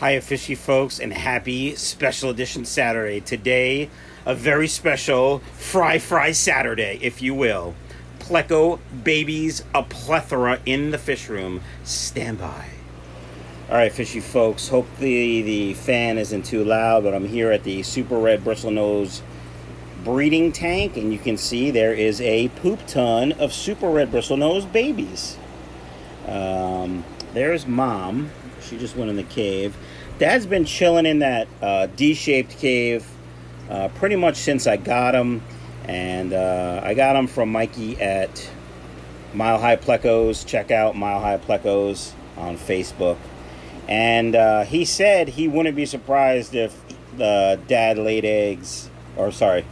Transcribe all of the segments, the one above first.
Hi, fishy folks, and happy special edition Saturday. Today, a very special Fry Fry Saturday, if you will. Pleco babies, a plethora in the fish room. Stand by. All right, fishy folks. Hopefully the fan isn't too loud, but I'm here at the Super Red Bristlenose breeding tank, and you can see there is a poop ton of Super Red Bristlenose babies. Um, there's mom. She just went in the cave. Dad's been chilling in that uh, D-shaped cave uh, pretty much since I got him. And uh, I got him from Mikey at Mile High Plecos. Check out Mile High Plecos on Facebook. And uh, he said he wouldn't be surprised if the dad laid eggs. Or, sorry.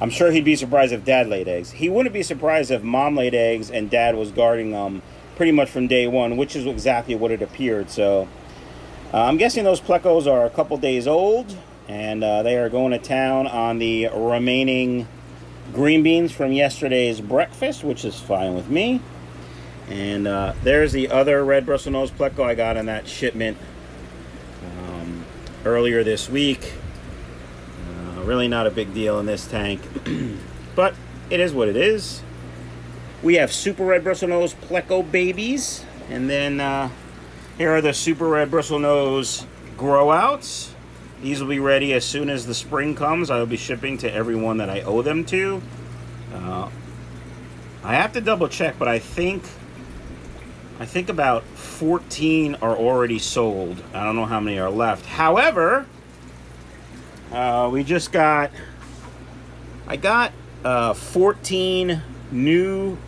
I'm sure he'd be surprised if dad laid eggs. He wouldn't be surprised if mom laid eggs and dad was guarding them pretty much from day one, which is exactly what it appeared. So uh, I'm guessing those plecos are a couple days old, and uh, they are going to town on the remaining green beans from yesterday's breakfast, which is fine with me. And uh, there's the other red bristlenose pleco I got in that shipment um, earlier this week. Uh, really not a big deal in this tank, but it is what it is. We have super red bristlenose pleco babies, and then uh, here are the Super Red Bristlenose grow outs. These will be ready as soon as the spring comes. I will be shipping to everyone that I owe them to. Uh, I have to double check, but I think I think about 14 are already sold. I don't know how many are left. However, uh, we just got I got uh, 14 new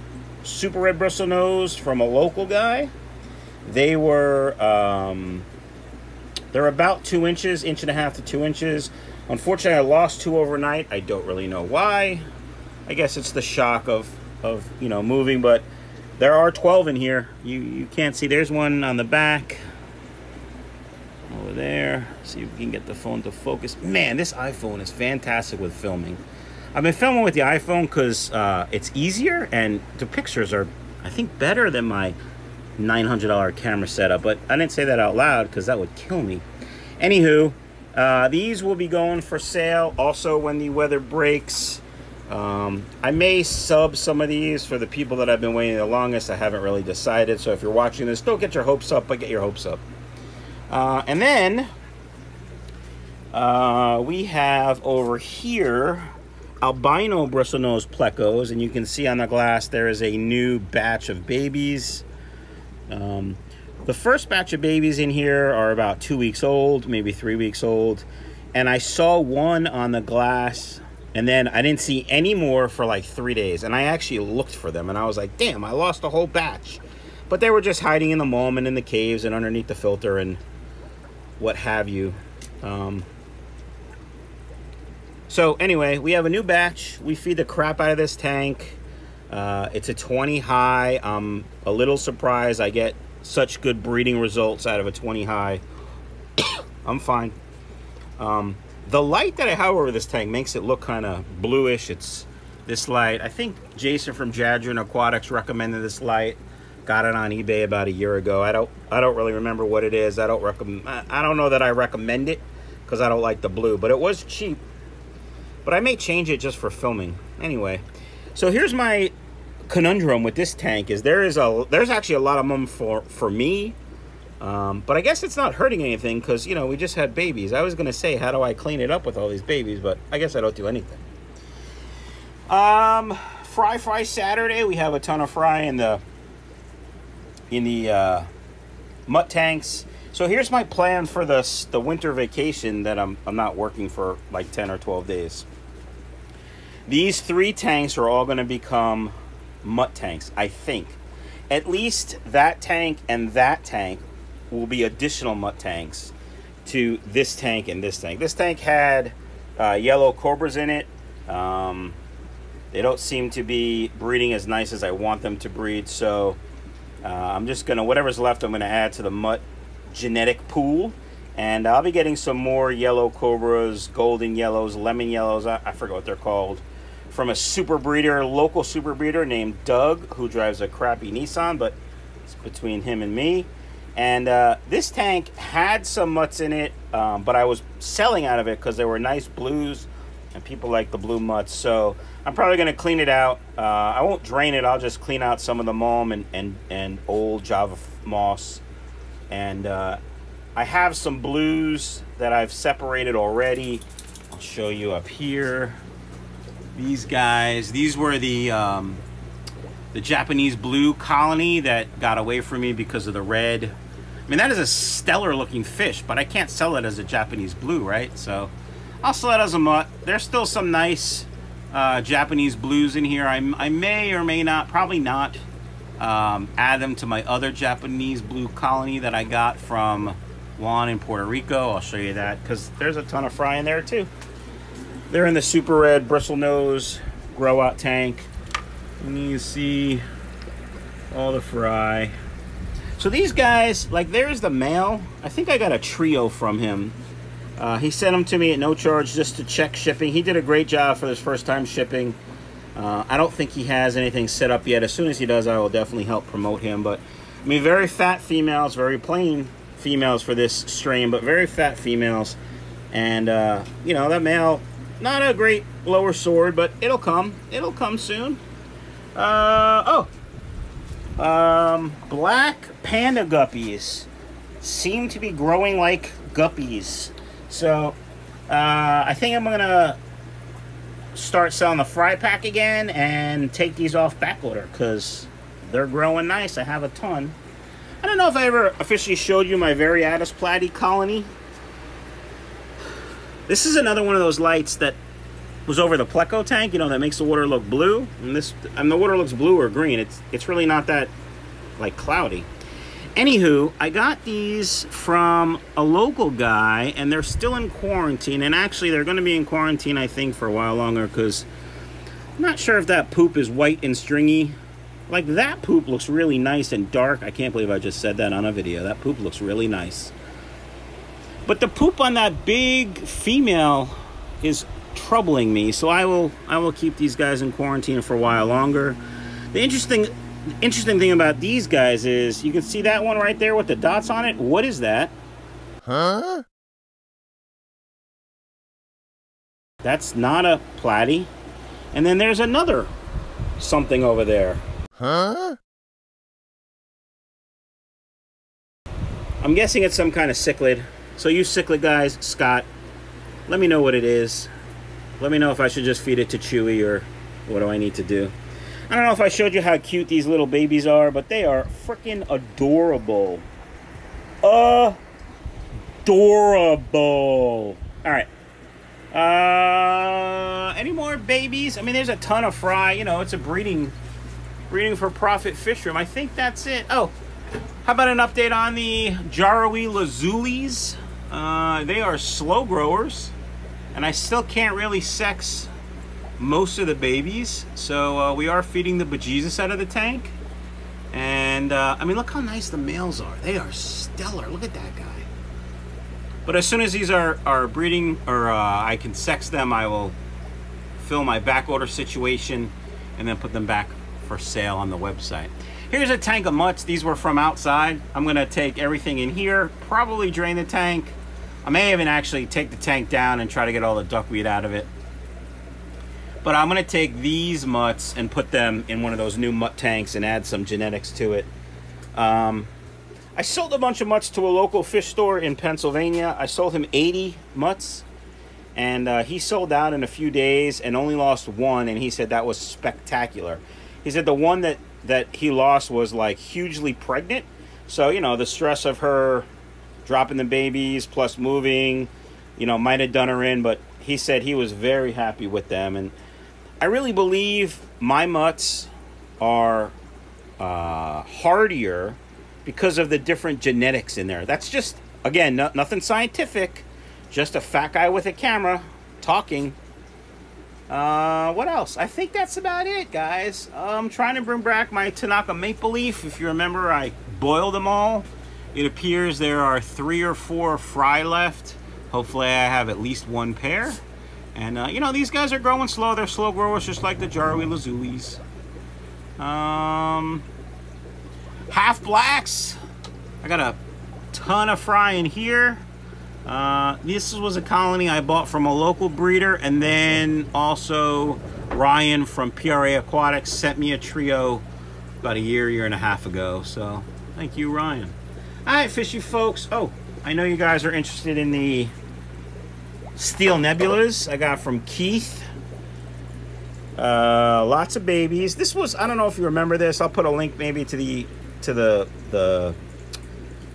Super Red bristle nose from a local guy. They were, um, they're about two inches, inch and a half to two inches. Unfortunately, I lost two overnight. I don't really know why. I guess it's the shock of, of you know, moving, but there are 12 in here. You, you can't see. There's one on the back over there. See if we can get the phone to focus. Man, this iPhone is fantastic with filming. I've been filming with the iPhone because uh, it's easier and the pictures are, I think, better than my $900 camera setup, but I didn't say that out loud because that would kill me. Anywho, uh, these will be going for sale also when the weather breaks. Um, I may sub some of these for the people that I've been waiting the longest. I haven't really decided. So if you're watching this, don't get your hopes up, but get your hopes up. Uh, and then uh, we have over here albino bristlenose plecos. And you can see on the glass there is a new batch of babies. Um, the first batch of babies in here are about two weeks old, maybe three weeks old. And I saw one on the glass and then I didn't see any more for like three days. And I actually looked for them and I was like, damn, I lost a whole batch. But they were just hiding in the mulm and in the caves and underneath the filter and what have you. Um, so anyway, we have a new batch. We feed the crap out of this tank. Uh, it's a 20 high. I'm a little surprised I get such good breeding results out of a 20 high. I'm fine. Um, the light that I have over this tank makes it look kind of bluish. It's this light. I think Jason from Jadron Aquatics recommended this light. Got it on eBay about a year ago. I don't I don't really remember what it is. I don't recommend I don't know that I recommend it because I don't like the blue, but it was cheap. But I may change it just for filming. Anyway, so here's my conundrum with this tank is there is a there's actually a lot of them for for me. Um, but I guess it's not hurting anything because you know we just had babies. I was gonna say how do I clean it up with all these babies? But I guess I don't do anything. Um fry fry Saturday. We have a ton of fry in the in the uh, mutt tanks. So here's my plan for the the winter vacation that I'm, I'm not working for like 10 or 12 days these three tanks are all going to become mutt tanks, I think. At least that tank and that tank will be additional mutt tanks to this tank and this tank. This tank had uh, yellow cobras in it. Um, they don't seem to be breeding as nice as I want them to breed, so uh, I'm just gonna, whatever's left, I'm gonna add to the mutt genetic pool. And I'll be getting some more yellow cobras, golden yellows, lemon yellows, I, I forget what they're called from a super breeder, local super breeder named Doug, who drives a crappy Nissan, but it's between him and me. And uh, this tank had some mutts in it, um, but I was selling out of it because there were nice blues and people like the blue mutts. So I'm probably going to clean it out. Uh, I won't drain it. I'll just clean out some of the mulm and, and, and old Java moss. And uh, I have some blues that I've separated already. I'll show you up here. These guys, these were the um, the Japanese blue colony that got away from me because of the red I mean, that is a stellar looking fish, but I can't sell it as a Japanese blue, right? So I'll sell it as a mutt. There's still some nice uh, Japanese blues in here. I, I may or may not, probably not, um, add them to my other Japanese blue colony that I got from Juan in Puerto Rico. I'll show you that because there's a ton of fry in there too. They're in the super red bristle nose grow out tank. And you see all the fry. So these guys, like there's the male. I think I got a trio from him. Uh, he sent them to me at no charge just to check shipping. He did a great job for his first time shipping. Uh, I don't think he has anything set up yet. As soon as he does, I will definitely help promote him. But I mean, very fat females, very plain females for this strain, but very fat females. And uh, you know that male, not a great lower sword, but it'll come. It'll come soon. Uh, oh, um, black panda guppies seem to be growing like guppies. So, uh, I think I'm going to start selling the fry pack again and take these off back order because they're growing nice. I have a ton. I don't know if I ever officially showed you my Variatus platy colony. This is another one of those lights that was over the Pleco tank, you know, that makes the water look blue. And this, and the water looks blue or green. It's, it's really not that, like, cloudy. Anywho, I got these from a local guy, and they're still in quarantine. And actually, they're going to be in quarantine, I think, for a while longer, because I'm not sure if that poop is white and stringy. Like, that poop looks really nice and dark. I can't believe I just said that on a video. That poop looks really nice. But the poop on that big female is troubling me. So I will I will keep these guys in quarantine for a while longer. The interesting interesting thing about these guys is you can see that one right there with the dots on it. What is that? Huh? That's not a platy. And then there's another something over there. Huh? I'm guessing it's some kind of cichlid. So you cichlid guys, Scott, let me know what it is. Let me know if I should just feed it to Chewy or what do I need to do. I don't know if I showed you how cute these little babies are, but they are freaking adorable. Adorable. All right. Uh, any more babies? I mean, there's a ton of fry. You know, it's a breeding, breeding for profit fish room. I think that's it. Oh, how about an update on the Jarowi Lazulis? Uh, they are slow growers and I still can't really sex most of the babies. So uh, we are feeding the bejesus out of the tank. And uh, I mean, look how nice the males are. They are stellar. Look at that guy. But as soon as these are, are breeding or uh, I can sex them, I will fill my back order situation and then put them back for sale on the website. Here's a tank of mutts. These were from outside. I'm gonna take everything in here, probably drain the tank, I may even actually take the tank down and try to get all the duckweed out of it. But I'm going to take these mutts and put them in one of those new mutt tanks and add some genetics to it. Um, I sold a bunch of mutts to a local fish store in Pennsylvania. I sold him 80 mutts. And uh, he sold out in a few days and only lost one. And he said that was spectacular. He said the one that, that he lost was like hugely pregnant. So, you know, the stress of her dropping the babies plus moving, you know, might have done her in, but he said he was very happy with them. And I really believe my mutts are uh, hardier because of the different genetics in there. That's just, again, no, nothing scientific, just a fat guy with a camera talking. Uh, what else? I think that's about it, guys. I'm trying to bring back my Tanaka Maple Leaf. If you remember, I boiled them all it appears there are three or four fry left. Hopefully I have at least one pair. And, uh, you know, these guys are growing slow. They're slow growers just like the Jarowi Lazulis. Um, half blacks. I got a ton of fry in here. Uh, this was a colony I bought from a local breeder, and then also Ryan from PRA Aquatics sent me a trio about a year, year and a half ago. So thank you, Ryan. All right, fishy folks. Oh, I know you guys are interested in the steel nebulas I got from Keith. Uh, lots of babies. This was I don't know if you remember this. I'll put a link maybe to the to the the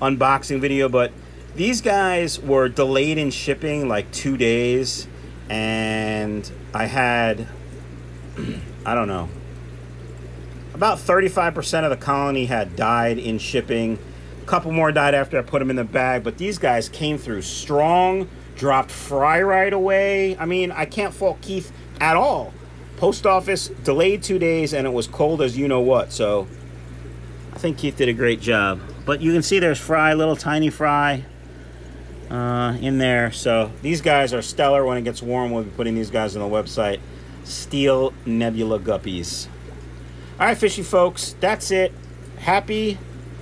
unboxing video, but these guys were delayed in shipping like two days, and I had I don't know about 35% of the colony had died in shipping. Couple more died after I put them in the bag, but these guys came through strong, dropped fry right away. I mean, I can't fault Keith at all. Post office delayed two days and it was cold as you know what. So I think Keith did a great job. But you can see there's fry, little tiny fry uh, in there. So these guys are stellar. When it gets warm, we'll be putting these guys on the website. Steel Nebula Guppies. All right, fishy folks, that's it. Happy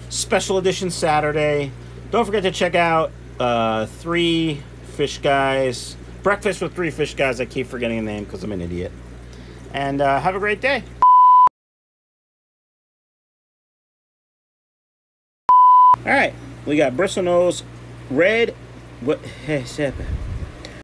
special edition Saturday. Don't forget to check out uh, Three Fish Guys. Breakfast with Three Fish Guys. I keep forgetting the name because I'm an idiot. And uh, have a great day. All right, we got bristle nose, red. What? Hey,